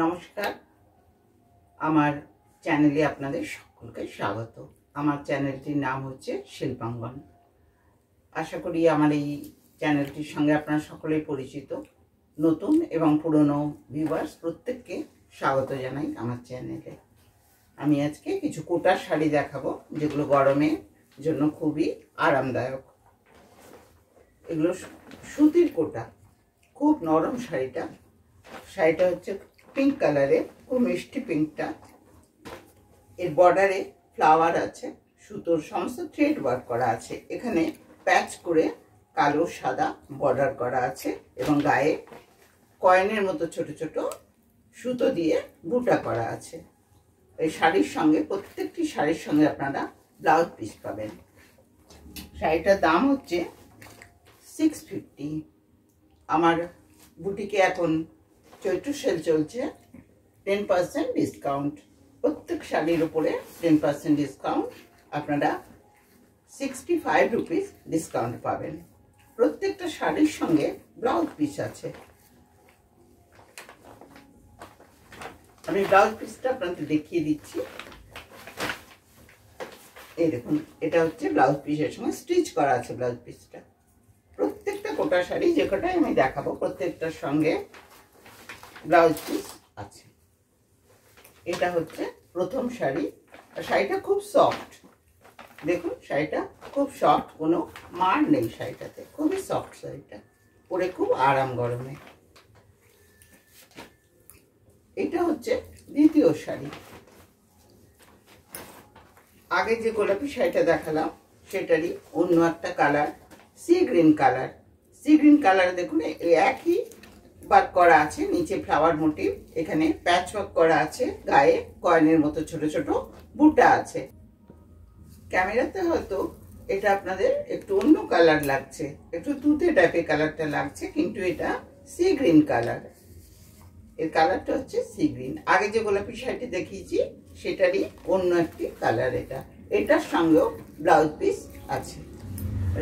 নমস্কার। আমার চ্যানেলে আপনাদের সকলকে স্বাগত। আমার চ্যানেলটির নাম হচ্ছে শিল্পাঙ্গন। আশা করি আমার এই চ্যানেলটির সঙ্গে আপনারা সকলেই পরিচিত। নতুন এবং পুরনো ভিউয়ার্স প্রত্যেককে স্বাগত জানাই আমার চ্যানেলে। আমি আজকে কিছু কোটার শাড়ি দেখাবো, যেগুলো গরমের জন্য খুবই আরামদায়ক। এগুলো সুতির কোটা, খুব নরম শাড়িটা। শাড়িটা হচ্ছে পিঙ্ক কালারের খুব মিষ্টি পিঙ্কটা এর বর্ডারে ফ্লাওয়ার আছে, সুতোর সমস্ত থ্রেড ওয়ার্ক করা আছে। এখানে প্যাচ করে কালো, সাদা বর্ডার করা আছে এবং গায়ে কয়েনের মতো ছোট ছোট সুতো দিয়ে বুটা করা আছে। এই শাড়ির সঙ্গে, প্রত্যেকটি শাড়ির সঙ্গে আপনারা ব্লাউজ পিস পাবেন। শাড়িটার দাম হচ্ছে সিক্স ফিফটি আমার বুটিকে এখন চৈত্র সেল চলছে টেন পার্সেন্ট ডিসকাউন্ট প্রত্যেক শাড়ির উপরে টেন পার্সেন্ট ডিসকাউন্ট আপনারা সিক্সটি ফাইভ রুপিস ডিসকাউন্ট পাবেন। প্রত্যেকটা শাড়ির সঙ্গে ব্লাউজ পিস আছে। আমি ব্লাউজ পিসটা আপনাদের দেখিয়ে দিচ্ছি। এই দেখুন, এটা হচ্ছে ব্লাউজ পিসের সঙ্গে স্টিচ করা আছে ব্লাউজ পিসটা প্রত্যেকটা কোটা শাড়ি যে কটাই আমি দেখাবো, প্রত্যেকটার সঙ্গে ব্লাউজ পিস আছে। এটা হচ্ছে প্রথম শাড়ি। আর শাড়িটা খুব সফট দেখুন, শাড়িটা খুব সফট কোনো মার নেই শাড়িটাতে। খুবই সফট শাড়িটা। পরে খুব আরাম গরমে। এটা হচ্ছে দ্বিতীয় শাড়ি। আগে যে গোলাপি শাড়িটা দেখালাম, সেটারই অন্য একটা colour sea green colour sea green colour দেখুন একই ওয়ার্ক করা আছে, নিচে ফ্লাওয়ার মোটিভ এখানে প্যাচ ওয়ার্ক করা আছে, গায়ে কয়েনের মতো ছোট ছোট বুটা আছে। ক্যামেরাতে হয়তো এটা আপনাদের একটু অন্য কালার লাগছে, একটু তুতে টাইপের কালারটা লাগছে, কিন্তু এটা সি গ্রিন কালারের কালারটা হচ্ছে সি গ্রিন আগে যে গোলাপি শাড়িটি দেখিয়েছি, সেটারই অন্য একটি কালার এটা। এটার সঙ্গেও ব্লাউজ পিস আছে।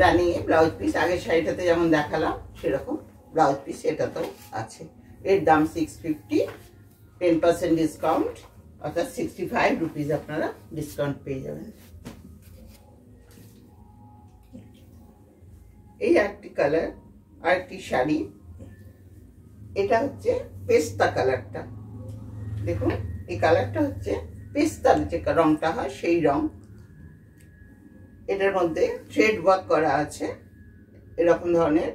রানিংয়ে ব্লাউজ পিস আগের শাড়িটাতে যেমন দেখালাম, সেরকম ব্লাউজ পিস এটাতেও আছে। এর দাম six fifty ten percent discount অর্থাৎ সিক্সটি ফাইভ রুপিস আপনারা ডিসকাউন্ট পেয়ে যাবেন। এই একটি কালার আর একটি শাড়ি। এটা হচ্ছে পেস্তা কালারটা দেখুন, এই কালারটা হচ্ছে পেস্তার যে রংটা হয়, সেই রং। এটার মধ্যে থ্রেড ওয়ার্ক করা আছে। এরকম ধরনের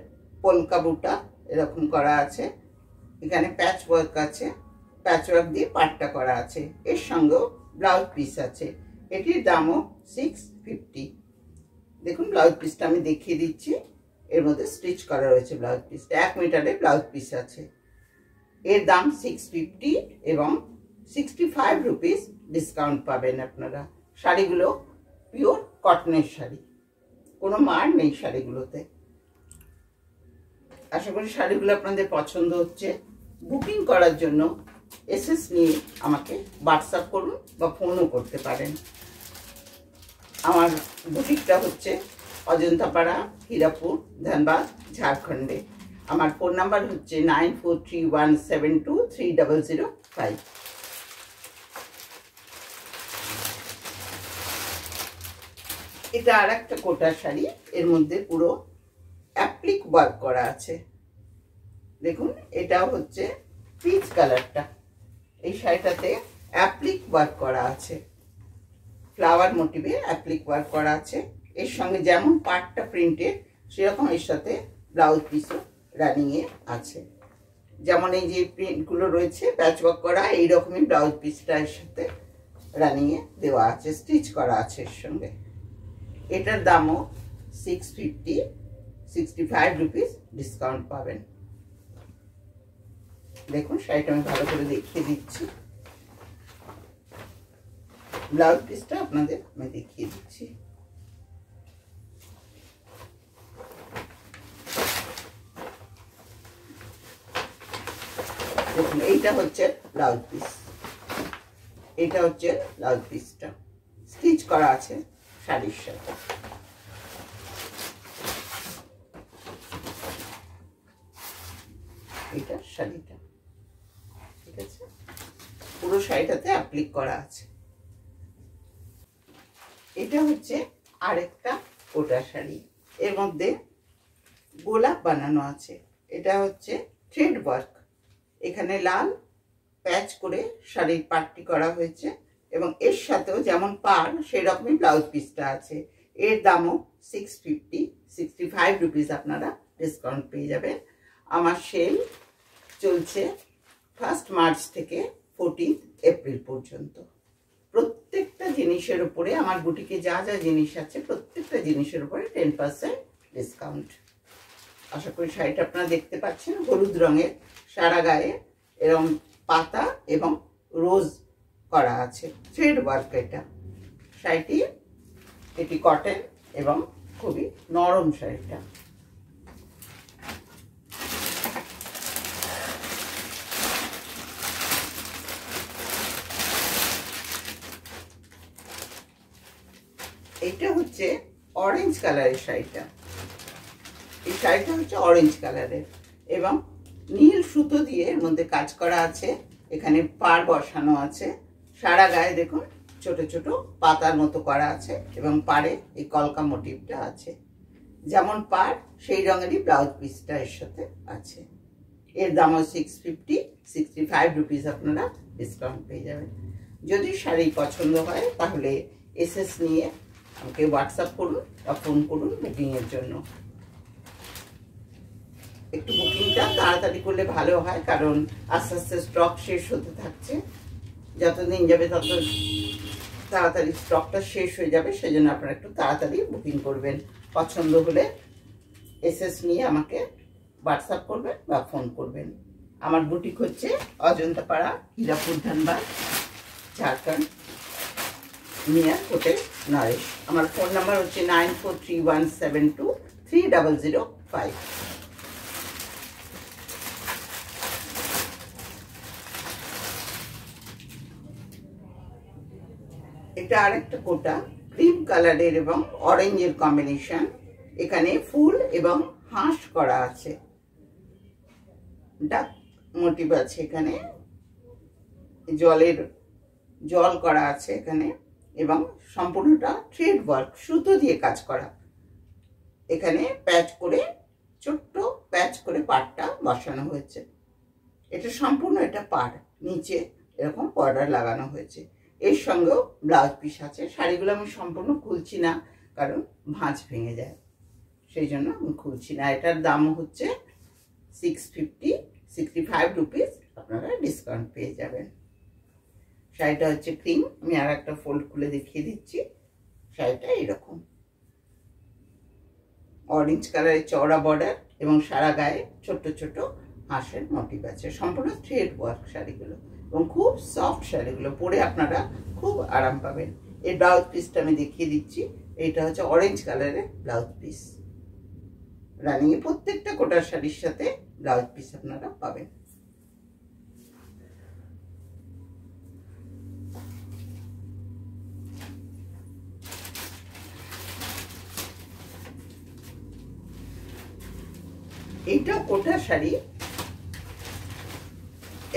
পোলকা বুটা এরকম করা আছে। এখানে প্যাচ ওয়ার্ক আছে। প্যাচ ওয়ার্ক দিয়ে পাটটা করা আছে। এর সঙ্গেও ব্লাউজ পিস আছে। এটির দামও সিক্স ফিফটি দেখুন ব্লাউজ পিসটা আমি দেখিয়ে দিচ্ছি। এর মধ্যে স্টিচ করা রয়েছে ব্লাউজ পিসটা এক মিটারে ব্লাউজ পিস আছে। এর দাম সিক্স ফিফটি এবং সিক্সটি ফাইভ রুপিস ডিসকাউন্ট পাবেন আপনারা। শাড়িগুলো পিওর কটনের শাড়ি। কোনো মার নেই শাড়িগুলোতে। আশা করি শাড়িগুলো আপনাদের পছন্দ হচ্ছে। বুকিং করার জন্য এসএস নিয়ে আমাকে হোয়াটসঅ্যাপ করুন বা ফোনও করতে পারেন। আমার বুটিকটা হচ্ছে অজন্তাপাড়া, হীরাপুর, ধানবাদ, ঝাড়খণ্ডে। আমার ফোন নাম্বার হচ্ছে nine four three one seven two three double zero five এটা আর একটা কোটা শাড়ি, এর মধ্যে পুরো অ্যাপ্লিক ওয়ার্ক করা আছে। দেখুন এটা হচ্ছে পিচ কালারটা এই শাড়িটাতে অ্যাপ্লিক ওয়ার্ক করা আছে। ফ্লাওয়ার মোটিভে অ্যাপ্লিক ওয়ার্ক করা আছে। এর সঙ্গে যেমন পাটটা প্রিন্টেড সেরকম এর সাথে ব্লাউজ পিসও রানিংয়ে আছে। যেমন এই যে প্রিন্টগুলো রয়েছে প্যাচ ওয়ার্ক করা, এইরকমই ব্লাউজ পিসটা এর সাথে রানিংয়ে দেওয়া আছে স্টিচ করা আছে এর সঙ্গে। এটার দামও six fifty sixty five rupees discount পাবেন। দেখুন, শাড়িটা আমি ভালো করে দেখিয়ে দিচ্ছি। ব্লাউজ পিসটা আপনাদের আমি দেখিয়ে দিচ্ছি। দেখুন, এইটা হচ্ছে ব্লাউজ পিস। এটা হচ্ছে ব্লাউজ পিসটা। স্টিচ করা আছে শাড়ির সাথে এটা শাড়িটা। ঠিক আছে? পুরো শাড়িটাতে অ্যাপ্লিক করা আছে। এটা হচ্ছে আরেকটা কোটা শাড়ি। এর মধ্যে গোলাপ বানানো আছে। এটা হচ্ছে থ্রেড ওয়ার্ক এখানে লাল প্যাচ করে শাড়ির পাটটি করা হয়েছে এবং এর সাথেও যেমন পার সেই রকমই ব্লাউজ পিসটা আছে। এর দামও six fifty sixty five rupees আপনারা ডিসকাউন্ট পেয়ে যাবেন। আমার সেল চলছে ফার্স্ট মার্চ থেকে ফোরটিন্থ এপ্রিল পর্যন্ত। প্রত্যেকটা জিনিসের উপরে আমার বুটিকে যা যা জিনিস আছে, প্রত্যেকটা জিনিসের উপরে টেন পার্সেন্ট ডিসকাউন্ট আশা করি শাড়িটা আপনারা দেখতে পাচ্ছেন, হলুদ রঙের, সারা গায়ে এরকম পাতা এবং রোজ করা আছে থ্রেড ওয়ার্ক এটা। শাড়িটি, এটি কটন এবং খুবই নরম শাড়িটা। এটা হচ্ছে অরেঞ্জ কালারের শাড়িটা। এই শাড়িটা হচ্ছে অরেঞ্জ কালারের এবং নীল সুতো দিয়ে এর মধ্যে কাজ করা আছে। এখানে পার বসানো আছে। সারা গায়ে দেখুন ছোট ছোট পাতার মতো করা আছে এবং পারে এই কলকা মোটিভটা আছে। যেমন পার সেই রঙেরই ব্লাউজ পিসটা এর সাথে আছে। এর দামও six fifty sixty five rupees আপনারা ডিসকাউন্ট পেয়ে যাবেন। যদি শাড়ি পছন্দ হয়, তাহলে এসএস নিয়ে আমাকে হোয়াটসঅ্যাপ করুন বা ফোন করুন বুকিংয়ের জন্য। একটু বুকিংটা তাড়াতাড়ি করলে ভালো হয়, কারণ আস্তে আস্তে স্টক শেষ হতে থাকছে। যতদিন যাবে তত তাড়াতাড়ি স্টকটা শেষ হয়ে যাবে, সেজন্য আপনারা একটু তাড়াতাড়ি বুকিং করবেন। পছন্দ হলে এসএস নিয়ে আমাকে হোয়াটসঅ্যাপ করবেন বা ফোন করবেন। আমার বুটিক হচ্ছে Ajantapara, Hirapur, Dhanbad, Jharkhand. Near hotel Naresh. আমার ফোন নাম্বার হচ্ছে nine four three one seven two three double zero five. এটা আরেকটা কোটা, ক্রিম কালারের এবং অরেঞ্জের কম্বিনেশন এখানে ফুল এবং হাঁস করা আছে। ডাক মোটিভ আছে এখানে। জলের, জল করা আছে এখানে। এবং সম্পূর্ণটা থ্রেড ওয়ার্ক, সুতো দিয়ে কাজ করা। এখানে প্যাচ করে, ছোট্ট প্যাচ করে পাটটা বসানো হয়েছে। এটা সম্পূর্ণ এটা পাট নিচে এরকম বর্ডার লাগানো হয়েছে। এর সঙ্গেও ব্লাউজ পিস আছে। শাড়িগুলো আমি সম্পূর্ণ খুলছি না, কারণ ভাঁজ ভেঙে যায়। সেই জন্য আমি খুলছি না। এটার দাম হচ্ছে six fifty sixty five rupees আপনারা ডিসকাউন্ট পেয়ে যাবেন। শাড়িটা হচ্ছে ক্রিম আমি আর একটা ফোল্ড খুলে দেখিয়ে দিচ্ছি। শাড়িটা এরকম। অরেঞ্জ কালারের চওড়া বর্ডার এবং সারা গায়ে ছোট্ট ছোট হাঁসের মোটিভ আছে। সম্পূর্ণ থ্রেড ওয়ার্ক শাড়িগুলো এবং খুব সফট শাড়িগুলো। পরে আপনারা খুব আরাম পাবেন। এই ব্লাউজ পিসটা আমি দেখিয়ে দিচ্ছি। এটা হচ্ছে অরেঞ্জ কালারের ব্লাউজ পিস রানিংয়ে প্রত্যেকটা কোটার শাড়ির সাথে ব্লাউজ পিস আপনারা পাবেন। এইটা কোটা শাড়ি,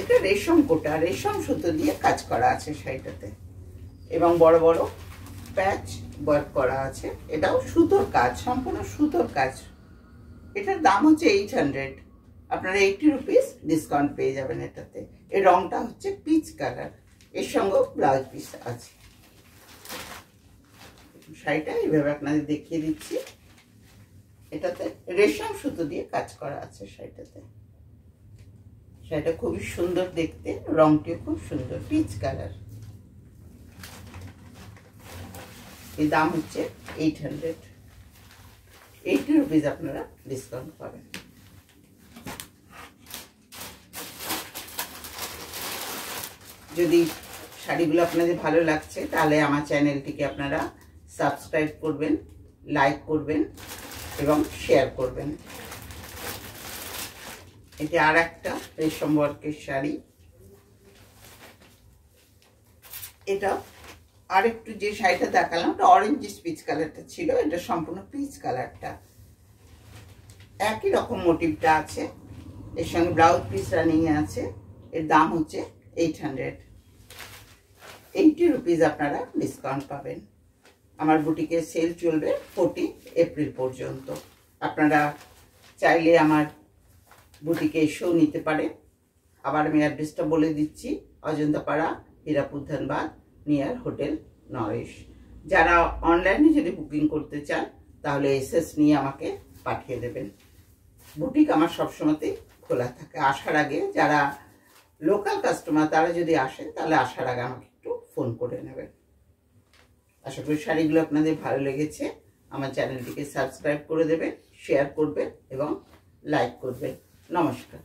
এটা রেশম কোটা, রেশম সুতো দিয়ে কাজ করা আছে শাড়িটাতে। এবং বড় বড় প্যাচ ওয়ার্ক করা আছে। এটাও সুতোর কাজ, সম্পূর্ণ সুতোর কাজ। এটার দাম হচ্ছে এইট হান্ড্রেড আপনারা এইটি রুপিস ডিসকাউন্ট পেয়ে যাবেন এটাতে। এর রংটা হচ্ছে পিচ কালারের সঙ্গেও ব্লাউজ পিস আছে। শাড়িটা এইভাবে আপনাদের দেখিয়ে দিচ্ছি। এটাতে রেশম সুতো দিয়ে কাজ করা আছে শাড়িটাতে। শাড়িটা খুবই সুন্দর দেখতে, রংটিও খুব সুন্দর পিচ কালার এই দাম হচ্ছে এইট হান্ড্রেড এইটি রুপিস আপনারা ডিসকাউন্ট পাবেন। যদি শাড়িগুলো আপনাদের ভালো লাগছে, তাহলে আমার চ্যানেলটিকে আপনারা সাবস্ক্রাইব করবেন লাইক করবেন। এবং শেয়ার করবেন। এটা আর একটা রেশম ওয়ার্কের শাড়ি। এটা আর একটু যে শাড়িটা দেখালাম ওটা অরেঞ্জ পিচ কালারটা ছিল, এটা সম্পূর্ণ পিচ কালারটা একই রকম মোটিভটা আছে। এর সঙ্গে ব্লাউজ পিস রানিং আছে। এর দাম হচ্ছে এইট হান্ড্রেড এইটি রুপিস আপনারা ডিসকাউন্ট পাবেন। আমার বুটিকে সেল চলবে ফোর্টি এপ্রিল পর্যন্ত। আপনারা চাইলে আমার বুটিকে এসেও নিতে পারে আবার আমি অ্যাড্রেসটা বলে দিচ্ছি, অজন্তাপাড়া, হীরাপুর, ধানবাদ নিয়ার হোটেল নরেশ যারা অনলাইনে যদি বুকিং করতে চান, তাহলে এসএস নিয়ে আমাকে পাঠিয়ে দেবেন। বুটিক আমার সবসময়তেই খোলা থাকে। আসার আগে যারা লোকাল কাস্টমার তারা যদি আসেন, তাহলে আসার আগে আমাকে একটু ফোন করে নেবেন। আশা করি শাড়িগুলো আপনাদের ভালো লেগেছে। আমার চ্যানেলটিকে সাবস্ক্রাইব করে দেবেন শেয়ার করবেন এবং লাইক করবেন। নমস্কার।